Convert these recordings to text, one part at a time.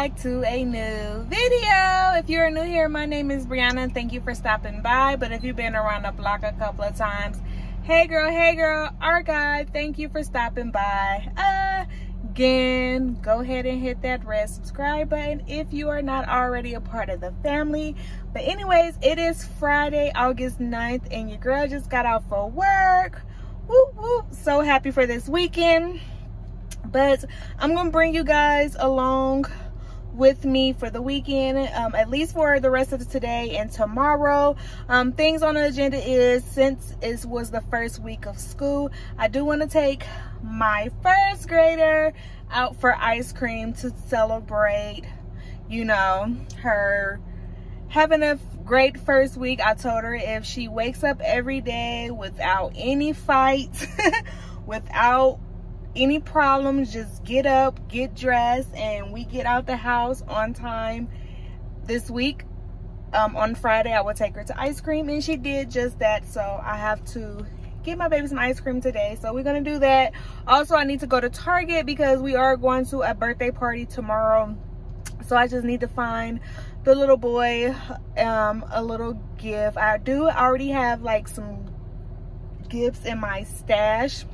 back to a new video. If you're new here my name is Breauna. Thank you for stopping by. But if you've been around the block a couple of times hey girl hey girl our guy thank you for stopping by. Again go ahead and hit that red subscribe button if you are not already a part of the family. But anyways it is friday august 9th and your girl just got out for work. Woo woo so happy for this weekend. But i'm gonna bring you guys along with me for the weekend um, at least for the rest of today and tomorrow. Um, things on the agenda is since it was the first week of school i do want to take my first grader out for ice cream to celebrate you know her having a great first week. I told her if she wakes up every day without any fights without any problems just get up get dressed and we get out the house on time. This week um, on friday i will take her to ice cream and she did just that so i have to get my baby some ice cream today so we're gonna do that. Also i need to go to target because we are going to a birthday party tomorrow so i just need to find the little boy um, a little gift. I do already have like some gifts in my stash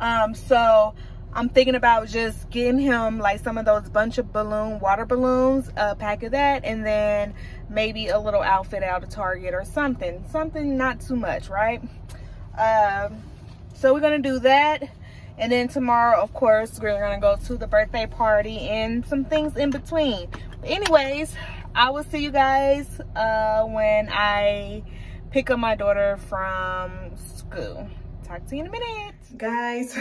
um, so I'm thinking about just getting him like some of those bunch of balloon water balloons, a pack of that, and then maybe a little outfit out of Target or something. Something not too much, right? Um, so we're gonna do that. And then tomorrow, of course, we're gonna go to the birthday party and some things in between. But anyways, I will see you guys uh, when I pick up my daughter from school talk to you in a minute. Guys,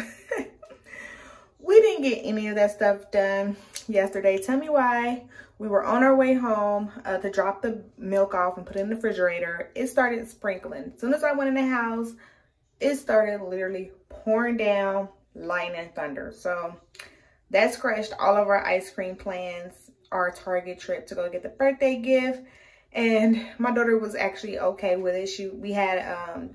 we didn't get any of that stuff done yesterday. Tell me why. We were on our way home uh, to drop the milk off and put it in the refrigerator. It started sprinkling. As soon as I went in the house, it started literally pouring down lightning thunder. So that scratched all of our ice cream plans, our Target trip to go get the birthday gift. And my daughter was actually okay with it. She We had um,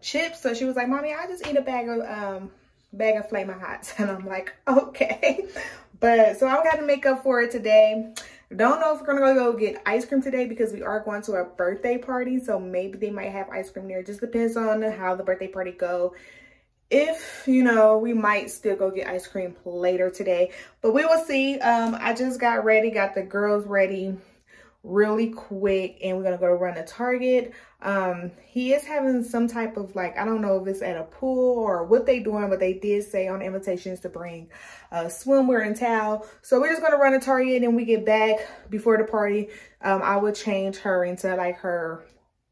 chips. So she was like, mommy, I just eat a bag of um bag of Flamin' Hots. And I'm like, okay. But so I got to make up for it today. Don't know if we're gonna go get ice cream today because we are going to a birthday party. So maybe they might have ice cream there. Just depends on how the birthday party go. If, you know, we might still go get ice cream later today. But we will see. Um, I just got ready, got the girls ready really quick and we're gonna go run a target um he is having some type of like i don't know if it's at a pool or what they doing but they did say on invitations to bring uh swimwear and towel. So we're just gonna run a target and we get back before the party. Um i would change her into like her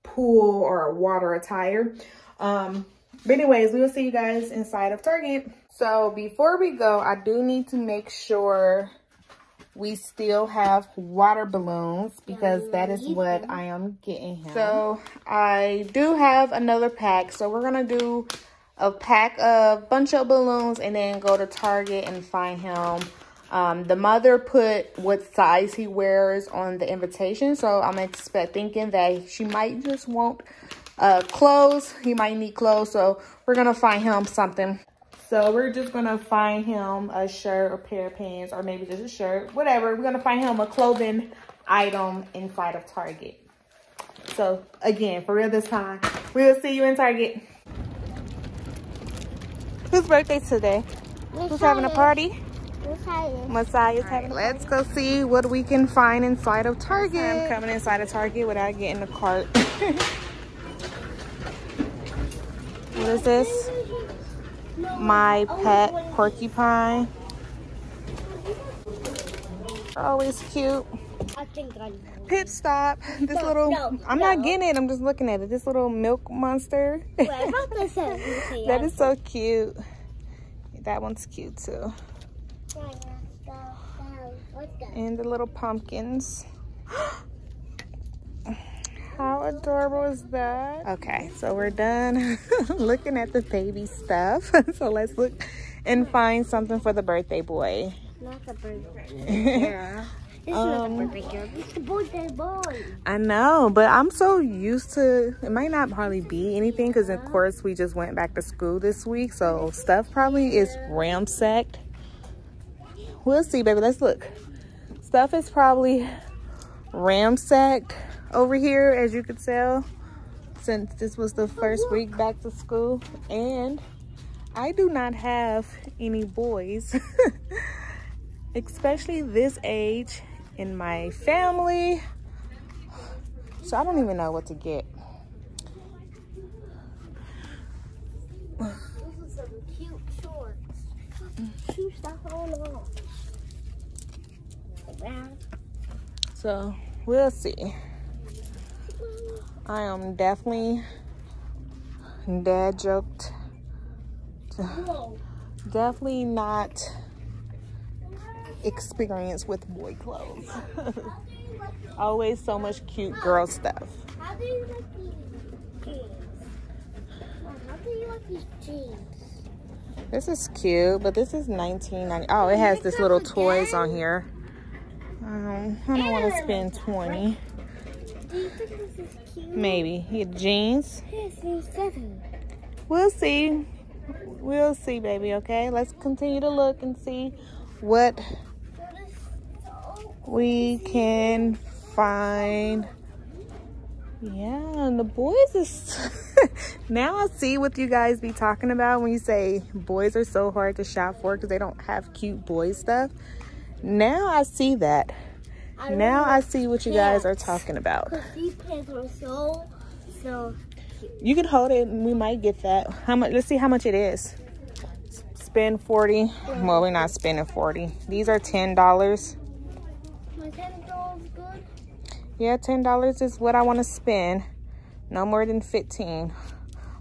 pool or water attire. Um but anyways we will see you guys inside of target. So before we go i do need to make sure we still have water balloons because that is what I am getting him. So I do have another pack. So we're going to do a pack of bunch of balloons and then go to Target and find him. Um, the mother put what size he wears on the invitation. So I'm expect thinking that she might just want uh, clothes. He might need clothes. So we're going to find him something so we're just gonna find him a shirt or pair of pants or maybe just a shirt, whatever. We're gonna find him a clothing item inside of Target. So again, for real this time, we will see you in Target. Whose birthday today? Messiah. Who's having a party? Messiah. Messiah's right, having Let's go see what we can find inside of Target. I'm coming inside of Target without getting the cart. what is this? My pet porcupine. Always cute. Pit stop. This no, little, no, I'm no. not getting it. I'm just looking at it. This little milk monster. that is so cute. That one's cute too. And the little pumpkins. How adorable is that? Okay, so we're done looking at the baby stuff. so let's look and find something for the birthday boy. Not the birthday girl. This um, is not the birthday girl. This is the birthday boy. I know, but I'm so used to, it might not hardly be anything because of course we just went back to school this week. So stuff probably is ramsacked. we'll see, baby. Let's look. Stuff is probably ramsacked over here, as you could tell, since this was the first week back to school. And I do not have any boys, especially this age in my family. So I don't even know what to get. So we'll see. I am definitely dad joked. Definitely not experienced with boy clothes. Always so much cute girl stuff. How do you like these jeans? how do you like these jeans? This is cute, but this is 19.90. Oh, it has this little toys on here. Um, I don't want to spend 20. Maybe. He get jeans. Yes, it's seven. We'll see. We'll see, baby, okay? Let's continue to look and see what That is so we can find. Yeah, and the boys is now I see what you guys be talking about when you say boys are so hard to shop for because they don't have cute boy stuff. Now I see that. I Now I see what you guys are talking about. These pants are so, so You can hold it and we might get that. How much? Let's see how much it is. S- Spend 40. Well, we're not spending 40. These are $10. my ten dollars good. Yeah, $10 is what I want to spend. No more than 15.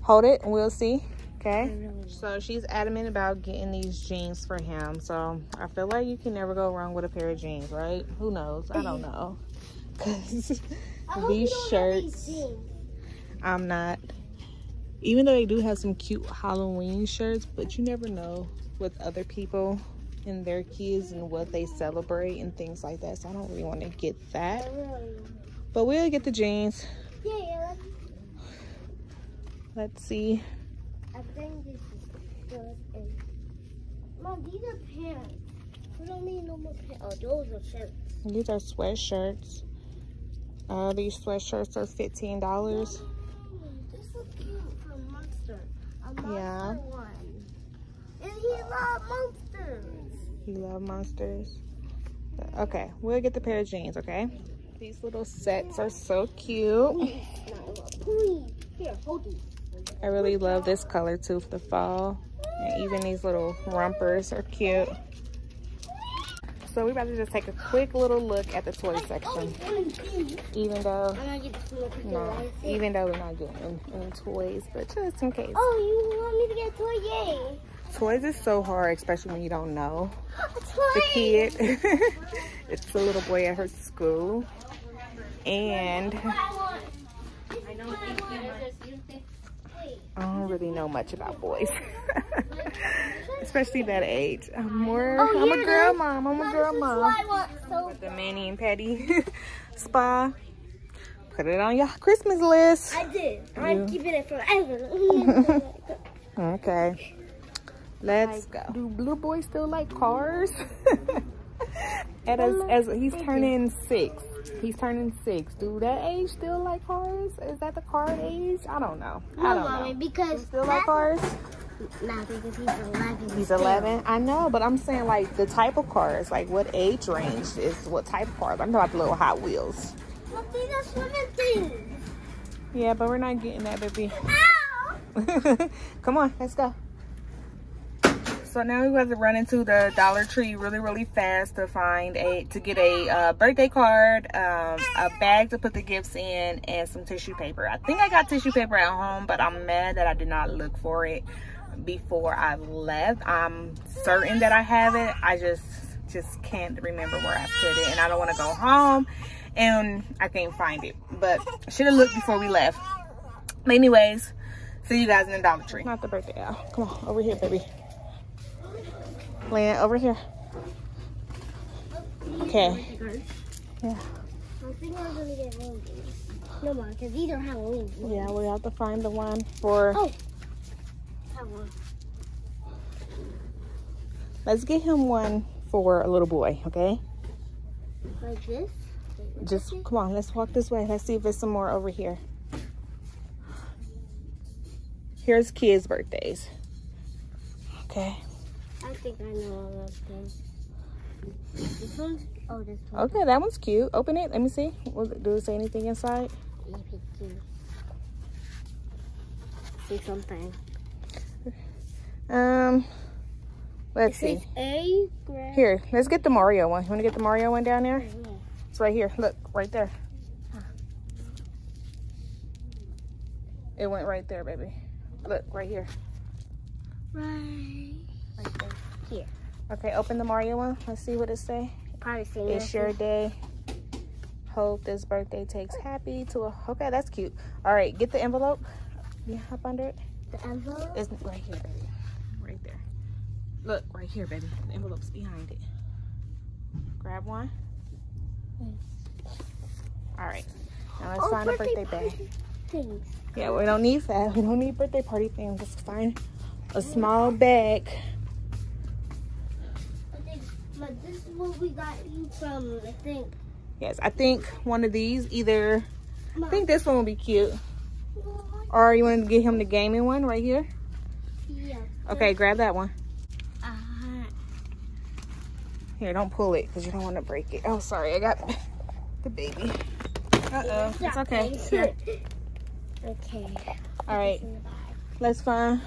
Hold it and we'll see. Okay. So she's adamant about getting these jeans for him. So I feel like you can never go wrong with a pair of jeans, right? Who knows? I don't know. Cause these you don't have these shirts, jeans. I'm not. Even though they do have some cute Halloween shirts, but you never know with other people and their kids and what they celebrate and things like that. So I don't really want to get that. really. But we'll get the jeans. Yeah, yeah. Let's, Let's see. I think this is good. And Mom, these are pants. We don't need no more pants. Oh, those are shirts. These are sweatshirts. Uh, these sweatshirts are $15. Mm, This is cute for Monster. A monster Yeah. one. And he loves monsters. He loves monsters. Okay, we'll get the pair of jeans, okay? These little sets are so cute. Please, please. Here, hold these. I really love this color too for the fall. And even these little rompers are cute. So we're about to just take a quick little look at the toy section. Even though, I'm gonna get this little picture. no, even though we're not getting any toys, but just in case. Oh, you want me to get a toy? Yay. Toys is so hard, especially when you don't know the kid. it's a little boy at her school. And I want. This is what I want. Wait. I don't really know much about boys. especially that age. I'm more, Oh, I'm a girl mom. I'm a girl mom. So The Manny and Patty spa. Put it on your Christmas list. I did. I'm keeping it forever. Okay. Let's go. Do blue boys still like cars? and as, as he's turning six. He's turning six. Do that age still like cars? Is that the car age? I don't know. I no, don't mommy, know. because Still like cars? Nah, because he's 11. He's still. 11. I know, but I'm saying like the type of cars, like what age range is what type of cars. I'm talking about the little Hot Wheels. But these are swimming things. Yeah, but we're not getting that, baby. Come on, let's go. So now we have to run into the Dollar Tree really, really fast to find a to get a uh, birthday card, um, a bag to put the gifts in, and some tissue paper. I think I got tissue paper at home, but I'm mad that I did not look for it before I left. I'm certain that I have it. I just just can't remember where I put it, and I don't want to go home and I can't find it. But should have looked before we left. But anyways, see you guys in the Dollar Tree. Not the birthday owl. Come on, over here, baby. Land over here. Okay. Yeah. I think I'm gonna get. No, mom, because these are Halloween. Yeah, we have to find the one for. Oh. Let's get him one for a little boy, okay? Like this? Just come on, let's walk this way. Let's see if there's some more over here. Here's kids' birthdays. Okay. I think I know all of them. This one's, oh, this one. Okay, that one's cute. Open it. Let me see. Do it say anything inside? See. See something. Um, let's It see. A grade. Here, let's get the Mario one. You want to get the Mario one down there? Yeah. It's right here. Look, right there. It went right there, baby. Look, right here. Right. Here. Okay, open the Mario one. Let's see what it say. Probably It's your day. Hope this birthday takes happy to a. Okay, that's cute. All right, get the envelope. Yeah, hop under it. The envelope. It's right here, baby. Right there. Look, right here, baby. The envelope's behind it. Grab one. All right. Now let's Oh, find a birthday bag. Things. Yeah, we don't need that. We don't need birthday party things. Just find a small bag. But this is what we got you from, I think. Yes, I think one of these either. I think this one will be cute. Mom. Or you want to get him the gaming one right here? Yeah. Okay, grab that one. Uh, Here, don't pull it because you don't want to break it. Oh, sorry, I got the baby. Uh-oh, it's okay. Here. okay. All right, let's find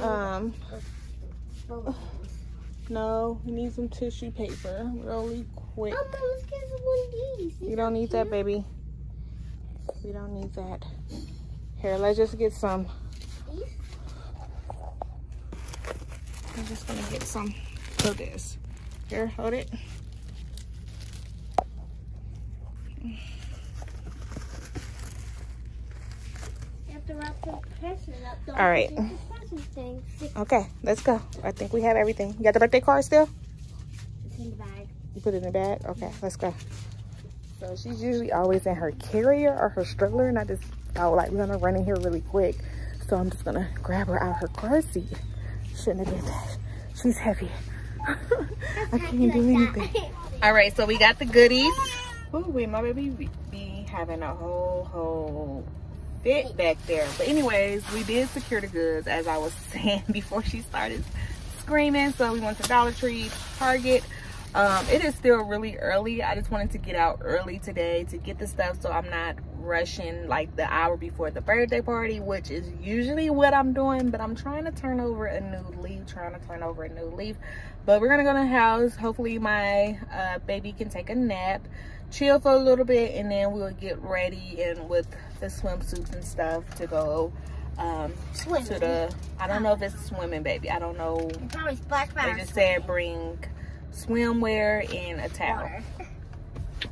um no, we need some tissue paper really quick. Oh, Mom, let's get one of these. You don't need that, baby. We don't need that. Here, let's just get some. These? I'm just gonna get some of this. Here, hold it. You have to wrap the present up. Don't All right. forget the present thing. Okay, let's go. I think we have everything. You got the birthday card still? It's in the bag. You put it in the bag? Okay, let's go. So she's usually always in her carrier or her stroller, and I just thought like we're gonna run in here really quick. So I'm just gonna grab her out her car seat. Shouldn't have did that. She's heavy. I can't do anything. All right, so we got the goodies. Ooh, wait, my baby be- be having a whole, whole fit back there. But anyways, we did secure the goods, as I was saying before she started screaming. So we went to Dollar Tree, Target. Um, it is still really early. I just wanted to get out early today to get the stuff so I'm not rushing like the hour before the birthday party, which is usually what I'm doing. But I'm trying to turn over a new leaf, trying to turn over a new leaf. But we're gonna go to the house. Hopefully my uh, baby can take a nap, chill for a little bit, and then we'll get ready and with the swimsuits and stuff to go um, Swimming. to the. I don't know if it's swimming, baby. I don't know. Probably splash They back. just said bring swimwear and a towel. water.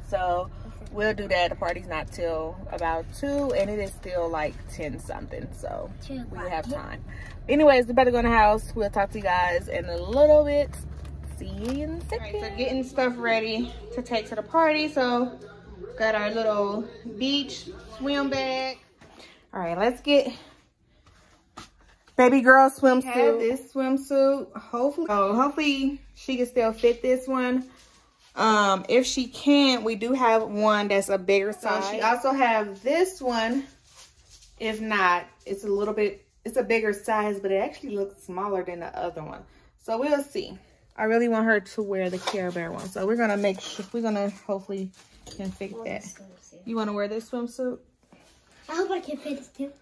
So we'll do that. The party's not till about two, and it is still like ten something. So we have time. Anyways, we better go in the house. We'll talk to you guys in a little bit. See you in a second. so getting stuff ready to take to the party. So got our little beach swim bag. All right, let's get baby girl swimsuit. Have this swimsuit. Hopefully, oh, hopefully she can still fit this one. Um, if she can't, we do have one that's a bigger size. she also have this one. If not, it's a little bit, it's a bigger size, but it actually looks smaller than the other one. So we'll see. I really want her to wear the Care Bear one. So we're gonna make sure, we're gonna hopefully can fit that. You wanna wear this swimsuit? I hope I can fit this too.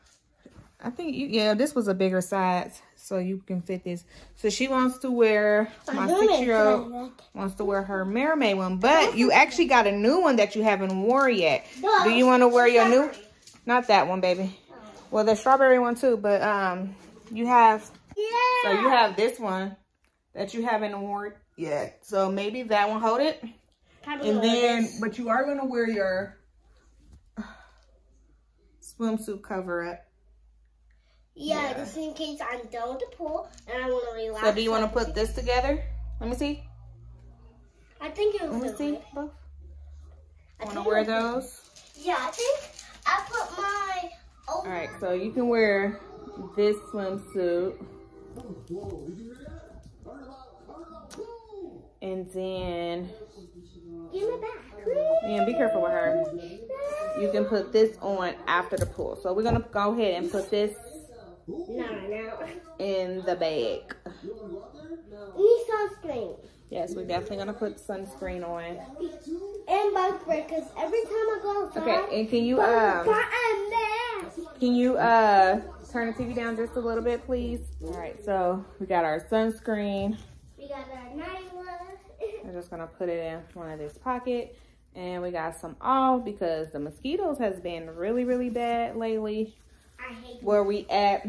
I think you, yeah, this was a bigger size, so you can fit this. So she wants to wear, my six-year-old wants to wear her mermaid one, but you actually got a new one that you haven't worn yet. Do you want to wear your new? Not that one, baby. Well, the strawberry one too, but um, you have, Yeah. so you have this one that you haven't worn yet. So maybe that one, hold it. And then, but you are going to wear your swimsuit cover up. Yeah, Yeah. just in case I'm done with the pool and I want to relax. So do you want to put this together? Let me see. I think it Let me see. right- both. I Want to wear those? Yeah, I think I put my. Oh, All right, so you can wear this swimsuit. And then, Give me back. And be careful with her. You can put this on after the pull. So we're gonna go ahead and put this in the bag. Need sunscreen. Yes, we're definitely gonna put sunscreen on. And bug spray, because every time I go outside, Okay, and can you um got a mask. can you uh turn the TV down just a little bit, please? All right, so we got our sunscreen. We got our night just gonna put it in one of this pocket. And we got some off because the mosquitoes has been really, really bad lately. I hate Where we at.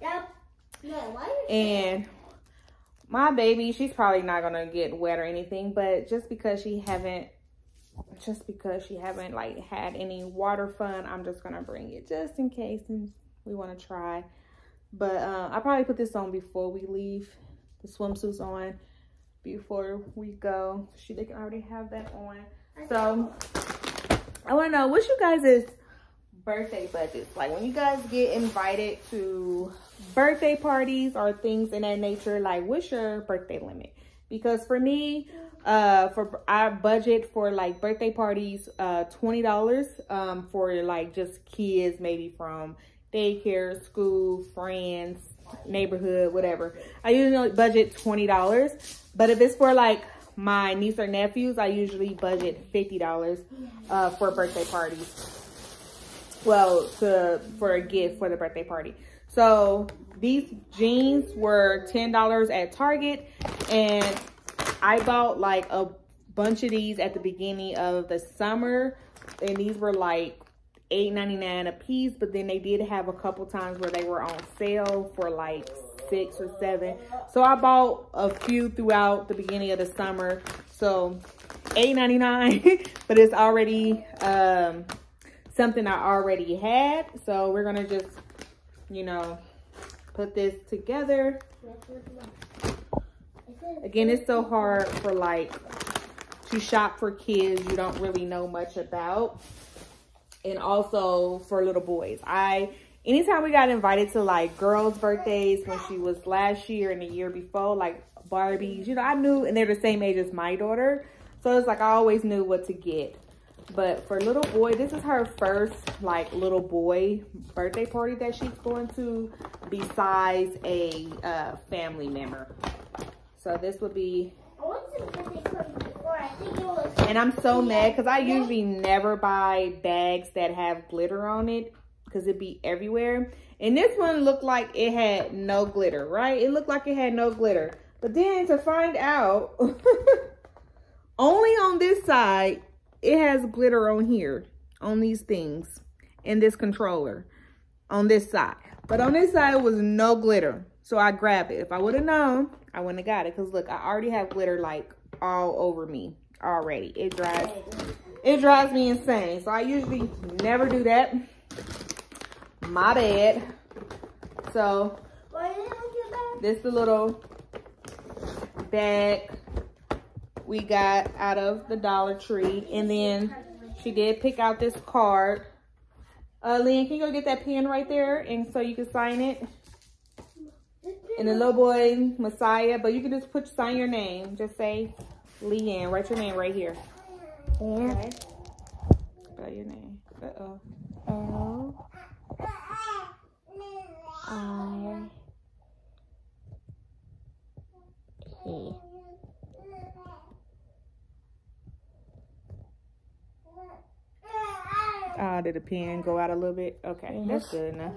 Yep. No, why are you And my baby, she's probably not gonna get wet or anything, but just because she haven't just because she haven't like had any water fun, I'm just gonna bring it just in case and we wanna try. But uh, I'll probably put this on before we leave. The swimsuits on before we go. She they can already have that on. So I wanna know what's you guys' birthday budgets? Like when you guys get invited to birthday parties or things in that nature, like what's your birthday limit? Because for me, uh for our budget for like birthday parties, uh twenty dollars um for like just kids maybe from daycare, school, friends, neighborhood, whatever. I usually budget twenty dollars. But if it's for like my niece or nephews, I usually budget fifty dollars uh for birthday parties well to for a gift for the birthday party so these jeans were ten dollars at target and i bought like a bunch of these at the beginning of the summer and these were like $8.99 a piece but then they did have a couple times where they were on sale for like six or seven so i bought a few throughout the beginning of the summer so $8.99 but it's already um something I already had. So we're gonna just, you know, put this together. Again, it's so hard for like to shop for kids you don't really know much about. And also for little boys. I anytime we got invited to like girls' birthdays when she was last year and the year before, like Barbies, you know, I knew and they're the same age as my daughter. So it's like I always knew what to get. But for little boy, this is her first like little boy birthday party that she's going to besides a uh, family member. So this would be, and I'm so mad because I usually never buy bags that have glitter on it because it'd be everywhere. And this one looked like it had no glitter, right? It looked like it had no glitter. But then to find out, only on this side, it has glitter on here, on these things, and this controller on this side. But on this side, it was no glitter. So I grabbed it. If I would have known, I wouldn't have got it. Because look, I already have glitter like all over me already. It drives, it drives me insane. So I usually never do that. My bad. So this the little bag we got out of the Dollar Tree. And then she did pick out this card. Uh, Leanne, can you go get that pen right there? And so you can sign it. And the little boy, Messiah. But you can just put sign your name. Just say Leanne. Write your name right here. Okay. Spell your name. Uh-oh. Oh. I. E. Ah, did the pen go out a little bit? Okay, that's good enough.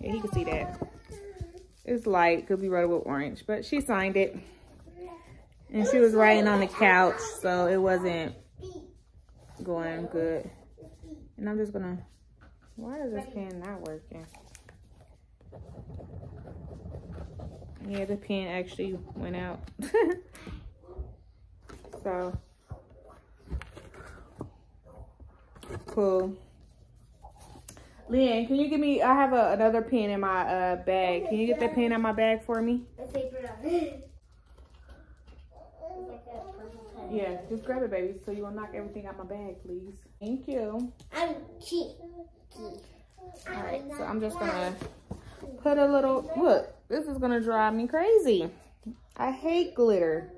Yeah, he can see that. It's light, could be red with orange, but she signed it. And she was writing on the couch, so it wasn't going good. And I'm just gonna, why is this pen not working? Yeah, the pen actually went out. so, cool. Leanne, can you give me, I have a, another pen in my uh, bag. Can you get that pen in my bag for me? purple. Yeah, just grab it, baby. So you will knock everything out my bag, please. Thank you. I'm cheeky. All right, so I'm just gonna put a little, look, this is gonna drive me crazy. I hate glitter.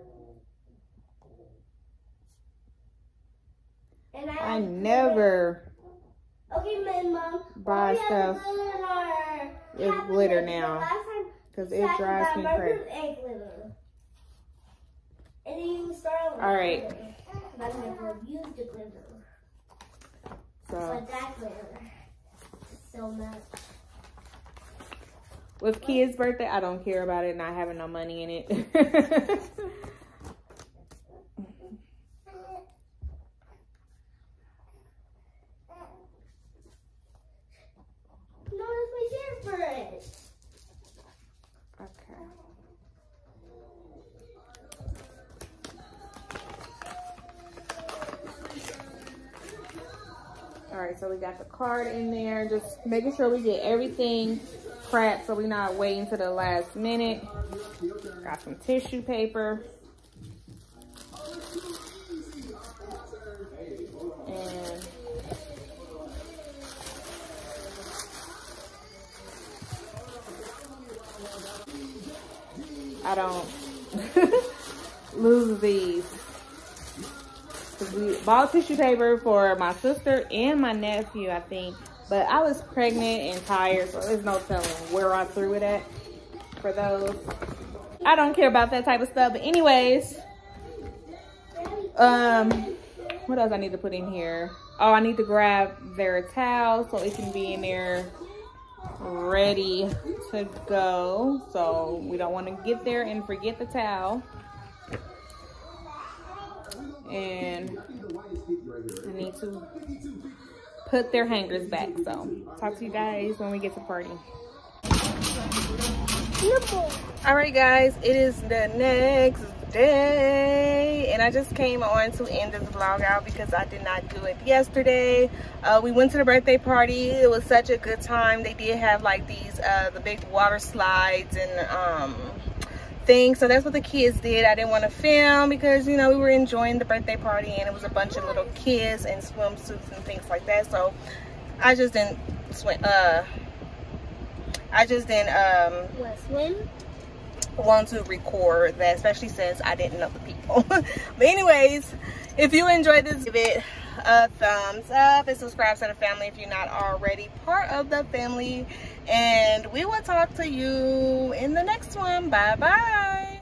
And I, I never okay, mom. buy stuff with glitter now because it drives me crazy and then you start with All right. glitter. But I never used the glitter. So But that glitter. So much. with kids' birthday, I don't care about it not having no money in it. right, so we got the card in there. Just making sure we get everything prepped so we're not waiting to the last minute. Got some tissue paper. And I don't lose these. Bought tissue paper for my sister and my nephew, I think. But I was pregnant and tired, so there's no telling where I threw it at for those. I don't care about that type of stuff. But anyways, um, what else I need to put in here? Oh, I need to grab their towel so it can be in there ready to go. So we don't want to get there and forget the towel. And I need to put their hangers back. So talk to you guys when we get to party. All right, guys, it is the next day, and I just came on to end this vlog out because I did not do it yesterday. Uh, we went to the birthday party. It was such a good time. They did have like these, uh, the big water slides and um, things. So that's what the kids did. I didn't want to film because, you know, we were enjoying the birthday party and it was a bunch of little kids in swimsuits and things like that. So I just didn't swim. Uh, I just didn't um, What, swim? want to record that, especially since I didn't know the people. but anyways, if you enjoyed this, give it a thumbs up and subscribe to the family if you're not already part of the family and we will talk to you in the next one. Bye bye.